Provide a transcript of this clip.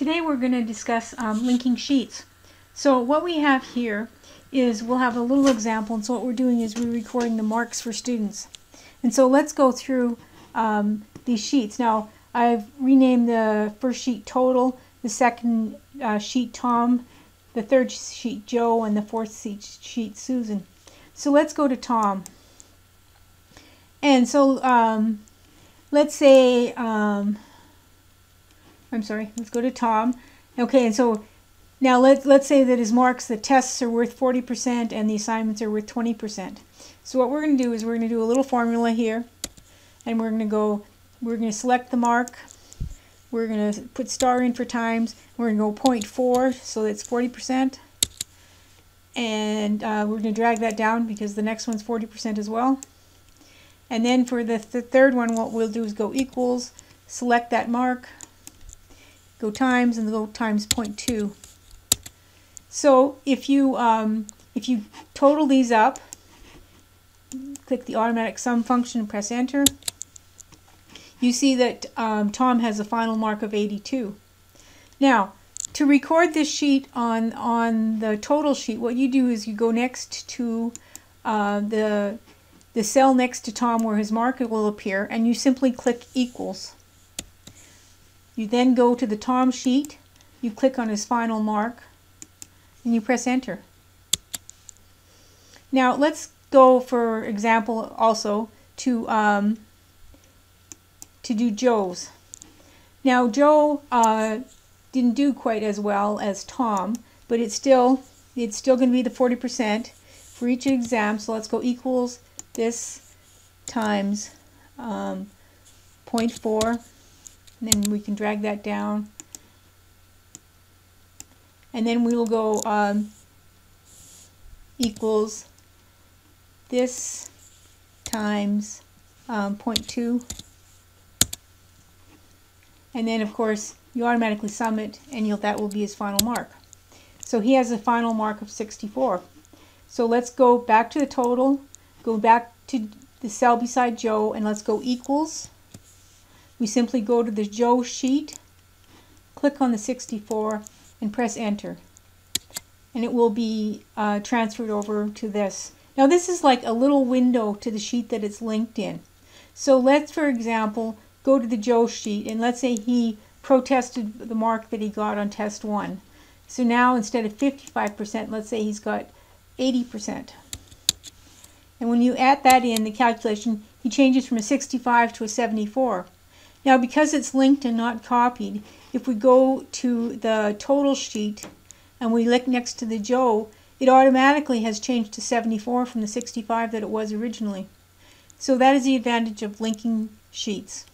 Today we're going to discuss um, linking sheets. So what we have here is we'll have a little example and so what we're doing is we're recording the marks for students. And so let's go through um, these sheets. Now I've renamed the first sheet total, the second uh, sheet Tom, the third sheet Joe, and the fourth sheet Susan. So let's go to Tom. And so um, let's say um, I'm sorry, let's go to Tom. Okay, and so now let, let's say that his marks, the tests are worth 40% and the assignments are worth 20%. So what we're going to do is we're going to do a little formula here. And we're going to go, we're going to select the mark. We're going to put star in for times. We're going to go 0.4, so that's 40%. And uh, we're going to drag that down because the next one's 40% as well. And then for the th third one, what we'll do is go equals, select that mark, go times and go times 0.2. So if you um, if you total these up, click the automatic sum function and press enter, you see that um, Tom has a final mark of 82. Now, to record this sheet on, on the total sheet, what you do is you go next to uh, the, the cell next to Tom where his mark will appear, and you simply click equals. You then go to the Tom sheet, you click on his final mark, and you press enter. Now let's go, for example, also to um, to do Joe's. Now Joe uh, didn't do quite as well as Tom, but it's still it's still going to be the 40% for each exam. So let's go equals this times um, 0.4 and then we can drag that down and then we will go um, equals this times um, 0.2 and then of course you automatically sum it and you'll, that will be his final mark. So he has a final mark of 64. So let's go back to the total, go back to the cell beside Joe and let's go equals we simply go to the Joe sheet, click on the 64, and press enter. And it will be uh, transferred over to this. Now this is like a little window to the sheet that it's linked in. So let's, for example, go to the Joe sheet, and let's say he protested the mark that he got on test 1. So now instead of 55%, let's say he's got 80%. And when you add that in the calculation, he changes from a 65 to a 74. Now because it's linked and not copied, if we go to the total sheet and we look next to the Joe, it automatically has changed to 74 from the 65 that it was originally. So that is the advantage of linking sheets.